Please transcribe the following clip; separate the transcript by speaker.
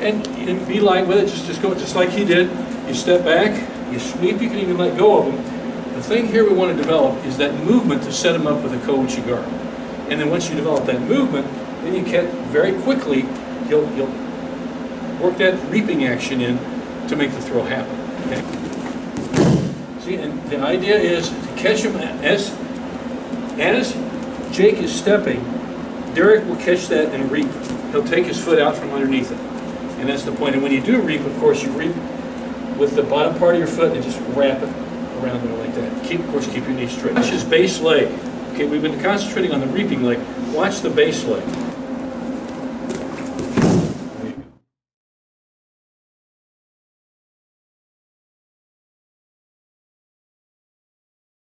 Speaker 1: And, and be light with it, just, just go, just like he did. You step back, you sweep, you can even let go of him. The thing here we want to develop is that movement to set him up with a Ko Uchi Gari. And then once you develop that movement, then you can very quickly, you'll, you'll work that reaping action in to make the throw happen. Okay? See, and the idea is to catch him as, as Jake is stepping, Derek will catch that and reap. He'll take his foot out from underneath it. And that's the point. And when you do reap, of course, you reap with the bottom part of your foot and just wrap it around there like that. Keep, of course, keep your knee straight. Watch his base leg. Okay, we've been concentrating on the reaping leg. Watch the base leg.